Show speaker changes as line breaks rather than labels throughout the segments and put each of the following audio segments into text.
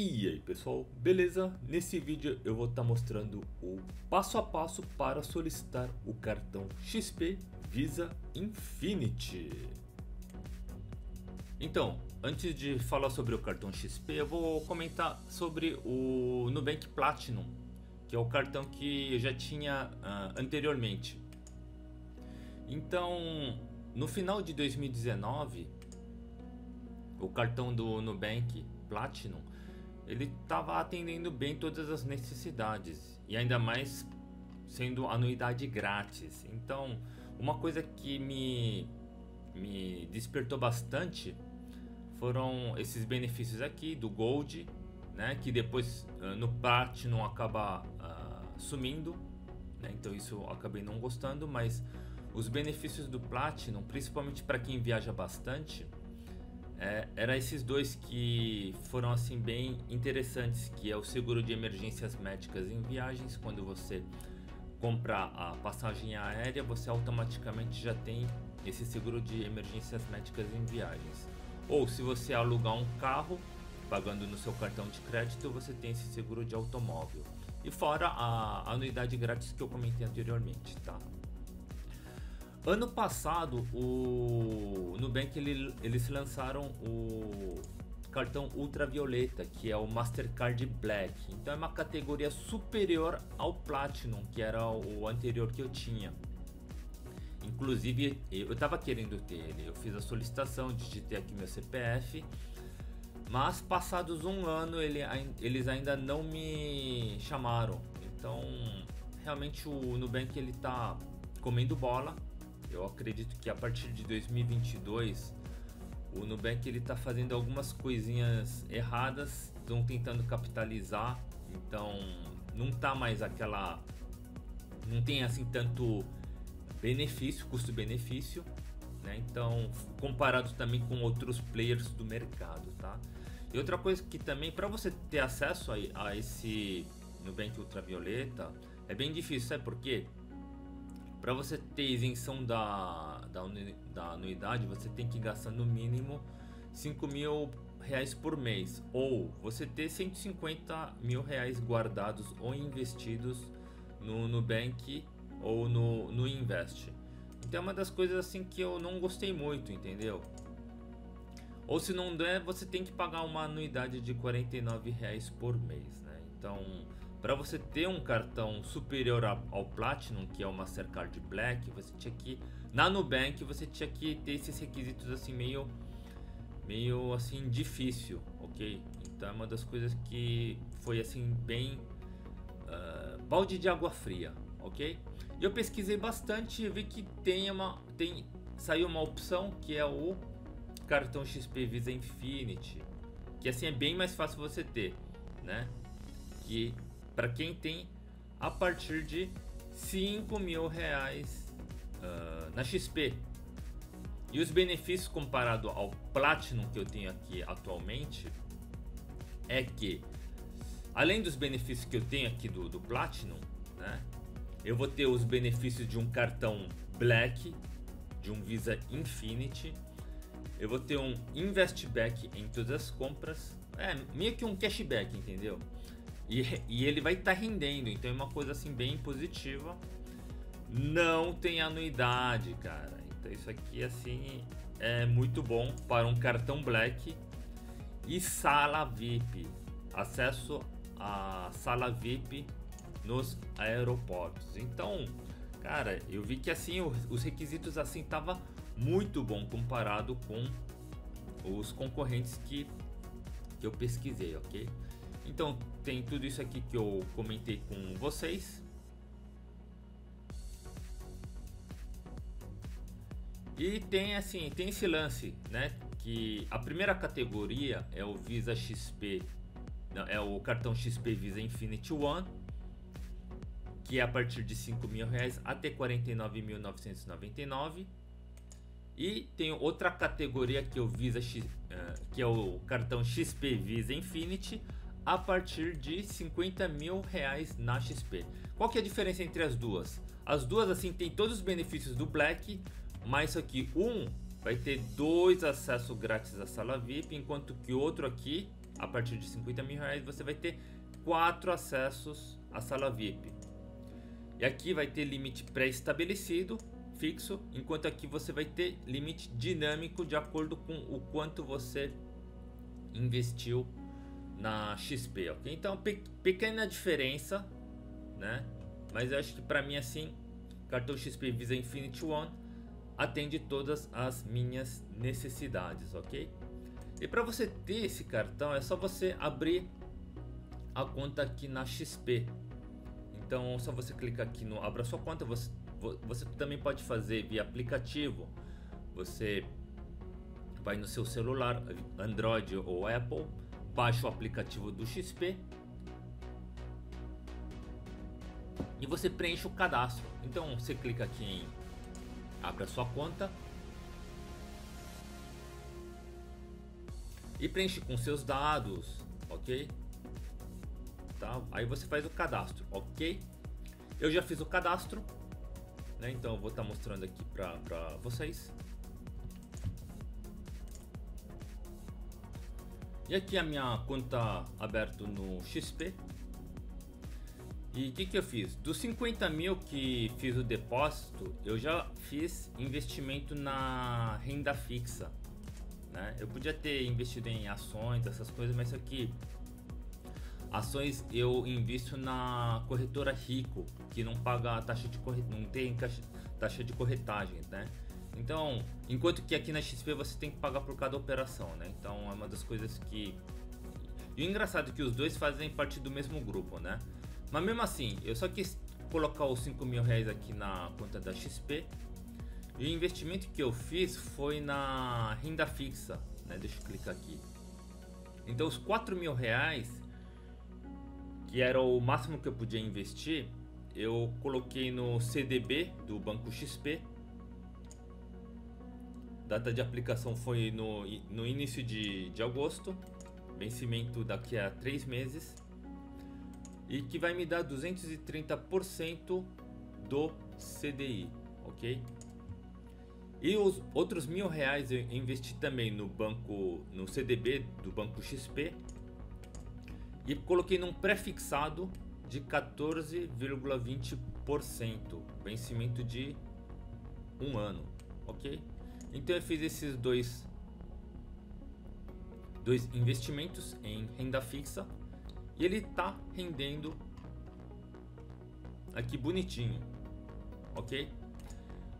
E aí pessoal, beleza? Nesse vídeo eu vou estar tá mostrando o passo a passo para solicitar o cartão XP Visa Infinity. Então, antes de falar sobre o cartão XP, eu vou comentar sobre o Nubank Platinum, que é o cartão que eu já tinha uh, anteriormente. Então, no final de 2019, o cartão do Nubank Platinum ele estava atendendo bem todas as necessidades e ainda mais sendo anuidade grátis. Então, uma coisa que me, me despertou bastante foram esses benefícios aqui do Gold, né, que depois uh, no Platinum acaba uh, sumindo, né, então isso eu acabei não gostando, mas os benefícios do Platinum, principalmente para quem viaja bastante, é, era esses dois que foram assim bem interessantes, que é o seguro de emergências médicas em viagens, quando você comprar a passagem aérea, você automaticamente já tem esse seguro de emergências médicas em viagens. Ou se você alugar um carro, pagando no seu cartão de crédito, você tem esse seguro de automóvel. E fora a anuidade grátis que eu comentei anteriormente, tá? Ano passado, o Nubank ele, eles lançaram o cartão ultravioleta, que é o Mastercard Black. Então é uma categoria superior ao Platinum, que era o anterior que eu tinha. Inclusive, eu estava querendo ter ele. Eu fiz a solicitação, digitei aqui meu CPF, mas passados um ano ele, eles ainda não me chamaram. Então, realmente o Nubank ele está comendo bola eu acredito que a partir de 2022 o Nubank ele está fazendo algumas coisinhas erradas, estão tentando capitalizar, então não tá mais aquela, não tem assim tanto benefício, custo-benefício, né? Então comparado também com outros players do mercado, tá? E outra coisa que também para você ter acesso a, a esse Nubank Ultravioleta é bem difícil, sabe por quê? Para você ter isenção da, da, da, anuidade, você tem que gastar no mínimo 5 mil reais por mês. Ou você ter 150 mil reais guardados ou investidos no Nubank ou no, no Invest. Então é uma das coisas assim que eu não gostei muito, entendeu? Ou se não der, você tem que pagar uma anuidade de 49 reais por mês, né? Então para você ter um cartão superior ao Platinum, que é o Mastercard Black, você tinha que na Nubank você tinha que ter esses requisitos assim meio meio assim difícil, ok? Então é uma das coisas que foi assim bem uh, balde de água fria, ok? Eu pesquisei bastante e vi que tem uma tem saiu uma opção que é o cartão XP Visa Infinity, que assim é bem mais fácil você ter, né? Que para quem tem a partir de 5 mil reais uh, na XP. E os benefícios comparado ao Platinum que eu tenho aqui atualmente é que, além dos benefícios que eu tenho aqui do, do Platinum, né, eu vou ter os benefícios de um cartão Black, de um Visa Infinity, eu vou ter um Investback em todas as compras, é meio que um cashback, entendeu? E, e ele vai estar tá rendendo, então é uma coisa assim bem positiva. Não tem anuidade, cara. Então isso aqui assim é muito bom para um cartão Black e sala VIP. Acesso à sala VIP nos aeroportos. Então, cara, eu vi que assim os requisitos assim tava muito bom comparado com os concorrentes que, que eu pesquisei, ok? Então tem tudo isso aqui que eu comentei com vocês. E tem assim, tem esse lance, né? Que a primeira categoria é o Visa XP, não, é o cartão XP Visa Infinity One, que é a partir de 5 mil reais até 49.999. E tem outra categoria que é o Visa X, uh, que é o cartão XP Visa Infinity a partir de 50 mil reais na XP. Qual que é a diferença entre as duas? As duas assim tem todos os benefícios do Black, mas aqui um vai ter dois acessos grátis à sala VIP, enquanto que outro aqui a partir de 50 mil reais você vai ter quatro acessos à sala VIP. E aqui vai ter limite pré-estabelecido, fixo, enquanto aqui você vai ter limite dinâmico de acordo com o quanto você investiu na XP, ok? Então, pe pequena diferença, né? Mas eu acho que para mim assim, cartão XP Visa Infinity One atende todas as minhas necessidades, ok? E para você ter esse cartão é só você abrir a conta aqui na XP. Então, só você clicar aqui no abra sua conta, você você também pode fazer via aplicativo. Você vai no seu celular, Android ou Apple, baixa o aplicativo do XP e você preenche o cadastro. Então você clica aqui em abra sua conta e preenche com seus dados, ok? Tá? Aí você faz o cadastro, ok? Eu já fiz o cadastro, né? Então eu vou estar tá mostrando aqui para vocês. E aqui a minha conta aberta no XP. E o que, que eu fiz? Dos 50 mil que fiz o depósito, eu já fiz investimento na renda fixa. Né? Eu podia ter investido em ações, essas coisas, mas aqui Ações eu invisto na corretora Rico, que não paga taxa de corret... não tem taxa de corretagem, né? Então, enquanto que aqui na XP você tem que pagar por cada operação, né? Então é uma das coisas que. E o engraçado é que os dois fazem parte do mesmo grupo, né? Mas mesmo assim, eu só quis colocar os 5 mil reais aqui na conta da XP. E o investimento que eu fiz foi na renda fixa, né? Deixa eu clicar aqui. Então os 4 mil reais que era o máximo que eu podia investir, eu coloquei no CDB do Banco XP. Data de aplicação foi no, no início de, de agosto, vencimento daqui a três meses, e que vai me dar 230% do CDI, ok? E os outros mil reais eu investi também no banco, no CDB do Banco XP, e coloquei num prefixado de 14,20%, vencimento de um ano, ok? Então eu fiz esses dois, dois investimentos em renda fixa e ele está rendendo aqui bonitinho, ok?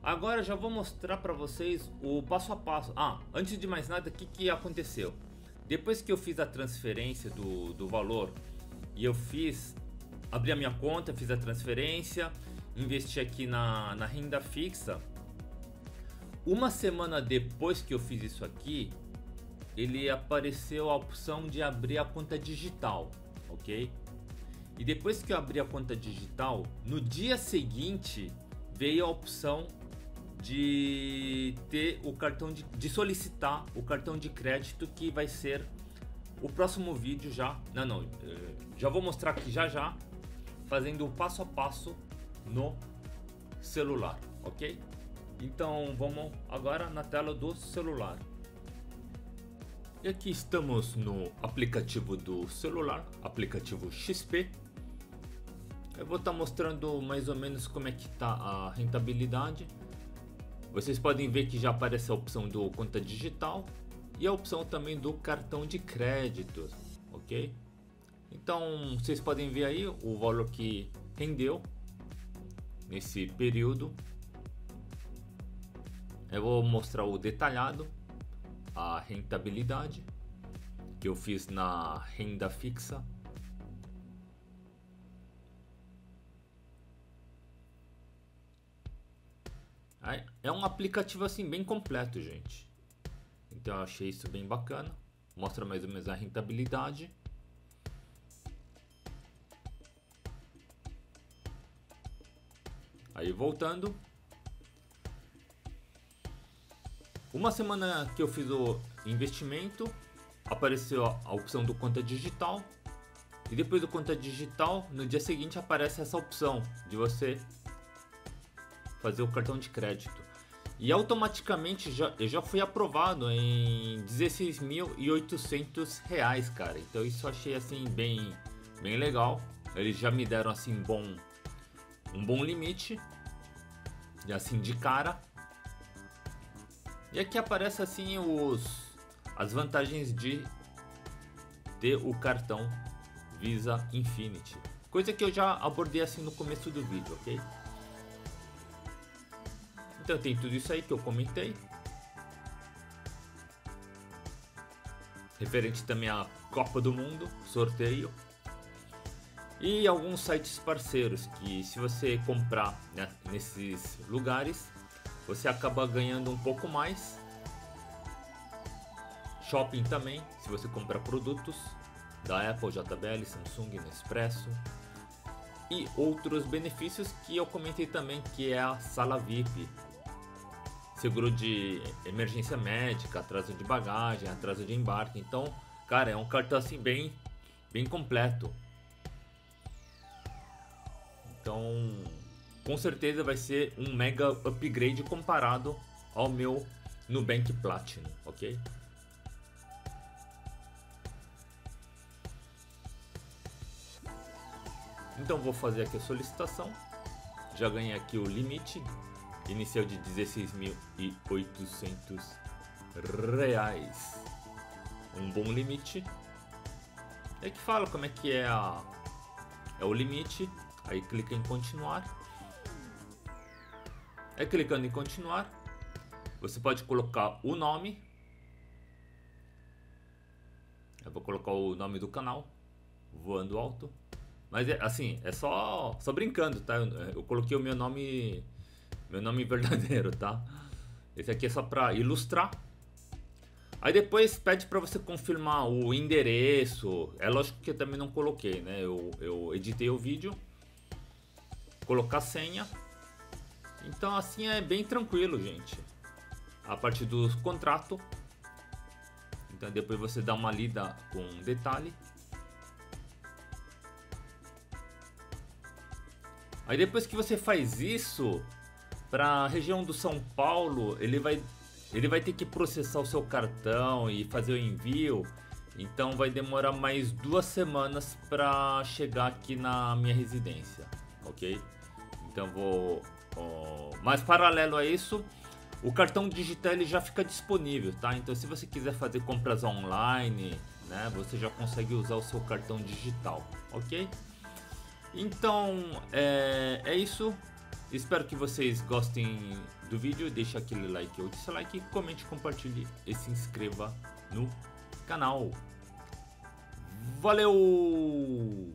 Agora já vou mostrar para vocês o passo a passo. Ah, antes de mais nada, o que, que aconteceu? Depois que eu fiz a transferência do, do valor e eu fiz, abri a minha conta, fiz a transferência, investi aqui na, na renda fixa. Uma semana depois que eu fiz isso aqui, ele apareceu a opção de abrir a conta digital, ok? E depois que eu abri a conta digital, no dia seguinte veio a opção de ter o cartão de, de solicitar o cartão de crédito que vai ser o próximo vídeo já. Não, não, eh, já vou mostrar aqui já já fazendo o passo a passo no celular, ok? Então vamos agora na tela do celular. E aqui estamos no aplicativo do celular, aplicativo XP. Eu vou estar tá mostrando mais ou menos como é que está a rentabilidade. Vocês podem ver que já aparece a opção do conta digital e a opção também do cartão de crédito, ok? Então vocês podem ver aí o valor que rendeu nesse período. Eu vou mostrar o detalhado, a rentabilidade que eu fiz na renda fixa É um aplicativo assim bem completo, gente. Então eu achei isso bem bacana. Mostra mais ou menos a rentabilidade. Aí voltando. Uma semana que eu fiz o investimento, apareceu a opção do conta digital. E depois do conta digital, no dia seguinte aparece essa opção de você fazer o cartão de crédito. E automaticamente já, eu já fui aprovado em 16.800 reais, cara. Então isso eu achei assim bem, bem legal. Eles já me deram assim bom, um bom limite. E assim de cara. E aqui aparece assim os as vantagens de ter o cartão Visa Infinity. Coisa que eu já abordei assim no começo do vídeo, ok? Então tem tudo isso aí que eu comentei. Referente também à Copa do Mundo, sorteio. E alguns sites parceiros que se você comprar né, nesses lugares, você acaba ganhando um pouco mais. Shopping também, se você comprar produtos da Apple, JBL, Samsung, Nespresso. E outros benefícios que eu comentei também, que é a sala VIP, seguro de emergência médica, atraso de bagagem, atraso de embarque. Então, cara, é um cartão assim bem, bem completo. Então, com certeza vai ser um mega upgrade comparado ao meu Nubank Platinum, ok? Então vou fazer aqui a solicitação. Já ganhei aqui o limite inicial de 16.800 reais. Um bom limite. É que fala como é que é a é o limite. Aí clica em continuar. É clicando em continuar, você pode colocar o nome. Eu vou colocar o nome do canal, voando alto. Mas é assim, é só só brincando, tá? Eu, eu coloquei o meu nome meu nome verdadeiro, tá? Esse aqui é só para ilustrar. Aí depois pede para você confirmar o endereço. É lógico que eu também não coloquei, né? Eu, eu editei o vídeo. Colocar senha. Então assim é bem tranquilo, gente. A partir do contrato. Então depois você dá uma lida com detalhe. Aí depois que você faz isso, para a região do São Paulo, ele vai, ele vai ter que processar o seu cartão e fazer o envio. Então vai demorar mais duas semanas para chegar aqui na minha residência, ok? Então vou. Oh, mas paralelo a isso, o cartão digital ele já fica disponível, tá? Então se você quiser fazer compras online, né, você já consegue usar o seu cartão digital, ok? Então é, é isso. Espero que vocês gostem do vídeo. Deixe aquele like ou dislike, comente, compartilhe e se inscreva no canal. Valeu!